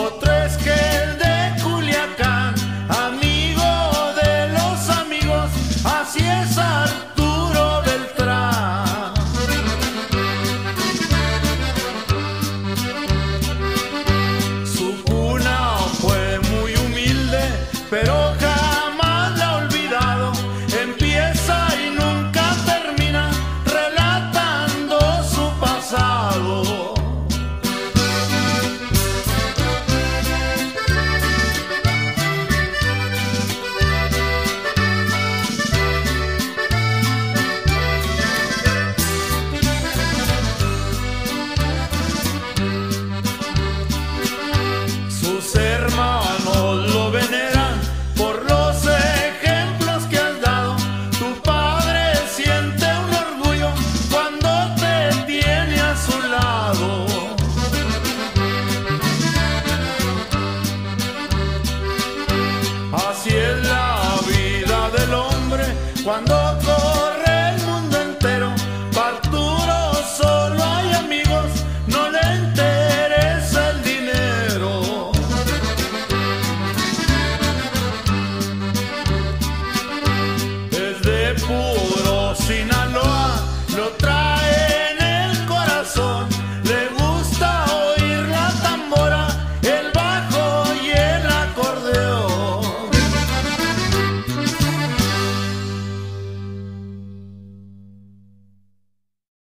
Otro es que el de Culiacán, amigo de los amigos, así es Arturo Beltrán. Su cuna fue muy humilde, pero Así es la vida del hombre cuando